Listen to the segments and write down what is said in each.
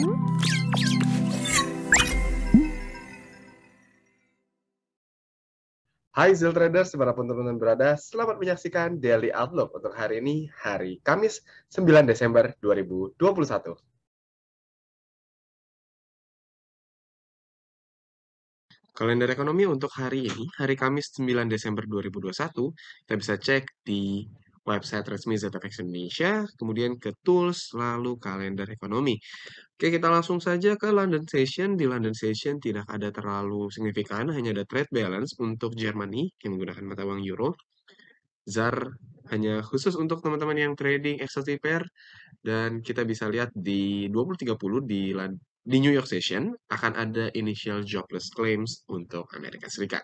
Hai Zil Traders, di mana pun teman-teman berada, selamat menyaksikan Daily Outlook untuk hari ini, hari Kamis 9 Desember 2021. Kalender ekonomi untuk hari ini, hari Kamis 9 Desember 2021, kita bisa cek di website resmi ZFX Indonesia, kemudian ke Tools, lalu Kalender Ekonomi. Oke, kita langsung saja ke London Session. Di London Session tidak ada terlalu signifikan, hanya ada trade balance untuk Germany yang menggunakan mata uang euro. ZAR hanya khusus untuk teman-teman yang trading equity pair dan kita bisa lihat di 2030 di di New York Session akan ada initial jobless claims untuk Amerika Serikat.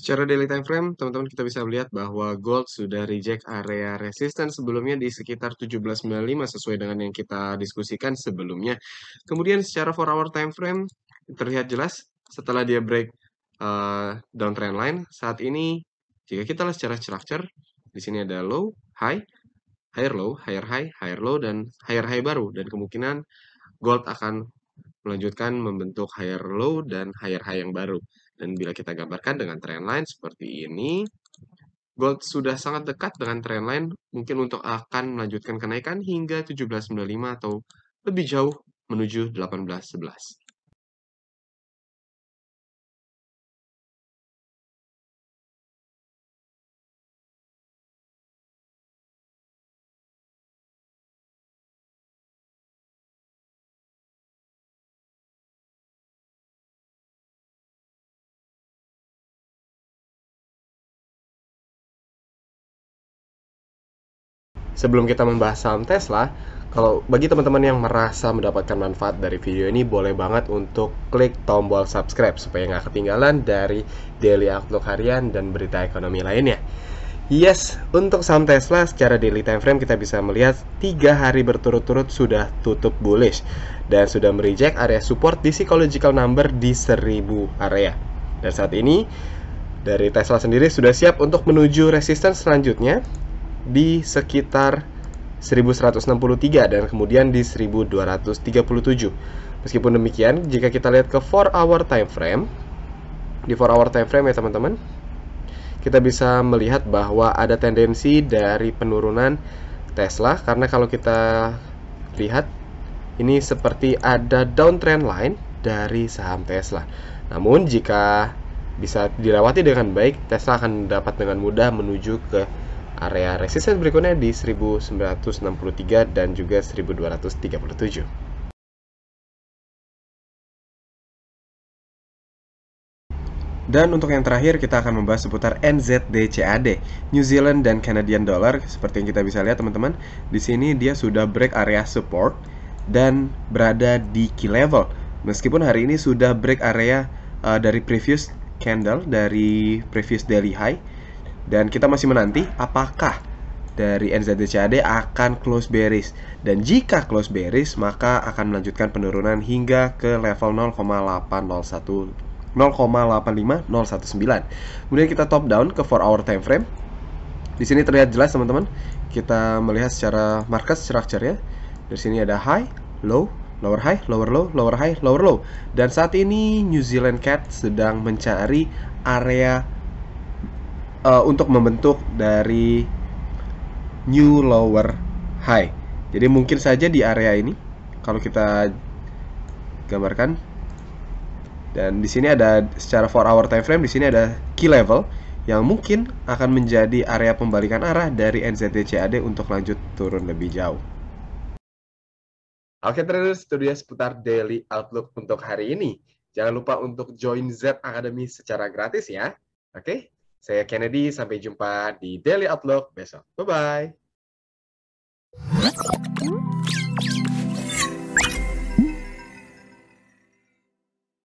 Secara daily time frame, teman-teman kita bisa melihat bahwa gold sudah reject area resistance sebelumnya di sekitar 1795 sesuai dengan yang kita diskusikan sebelumnya. Kemudian secara 4 hour time frame terlihat jelas setelah dia break uh, downtrend line, saat ini jika kita lihat secara structure, di sini ada low, high, higher low, higher high, higher low, dan higher high baru. Dan kemungkinan gold akan melanjutkan membentuk higher low dan higher high yang baru. Dan bila kita gambarkan dengan trendline seperti ini, gold sudah sangat dekat dengan trendline, mungkin untuk akan melanjutkan kenaikan hingga 1795 atau lebih jauh menuju 1811. Sebelum kita membahas saham Tesla, kalau bagi teman-teman yang merasa mendapatkan manfaat dari video ini, boleh banget untuk klik tombol subscribe supaya nggak ketinggalan dari daily outlook harian dan berita ekonomi lainnya. Yes, untuk saham Tesla secara daily time frame kita bisa melihat tiga hari berturut-turut sudah tutup bullish dan sudah mereject area support di psychological number di 1000 area. Dan saat ini dari Tesla sendiri sudah siap untuk menuju resistance selanjutnya di sekitar 1163 dan kemudian di 1237. Meskipun demikian, jika kita lihat ke 4 hour time frame, di 4 hour time frame ya teman-teman, kita bisa melihat bahwa ada tendensi dari penurunan Tesla karena kalau kita lihat ini seperti ada downtrend line dari saham Tesla. Namun jika bisa dilewati dengan baik, Tesla akan dapat dengan mudah menuju ke Area resistance berikutnya di 1963 dan juga 1237. Dan untuk yang terakhir kita akan membahas seputar NZD-CAD, New Zealand dan Canadian Dollar. Seperti yang kita bisa lihat teman-teman, di sini dia sudah break area support dan berada di key level. Meskipun hari ini sudah break area uh, dari previous candle dari previous daily high dan kita masih menanti apakah dari NZD-CAD akan close bearish dan jika close bearish maka akan melanjutkan penurunan hingga ke level 0,801 0,85019. Kemudian kita top down ke 4 hour time frame. Di sini terlihat jelas teman-teman. Kita melihat secara market structure ya. Di sini ada high, low, lower high, lower low, lower high, lower low. Dan saat ini New Zealand Cat sedang mencari area uh, untuk membentuk dari new lower high. Jadi mungkin saja di area ini kalau kita gambarkan dan di sini ada secara 4 hour time frame di sini ada key level yang mungkin akan menjadi area pembalikan arah dari NZD-CAD untuk lanjut turun lebih jauh. Oke itu dia seputar daily outlook untuk hari ini. Jangan lupa untuk join Z Academy secara gratis ya. Oke, saya Kennedy, sampai jumpa di Daily Outlook besok. Bye-bye.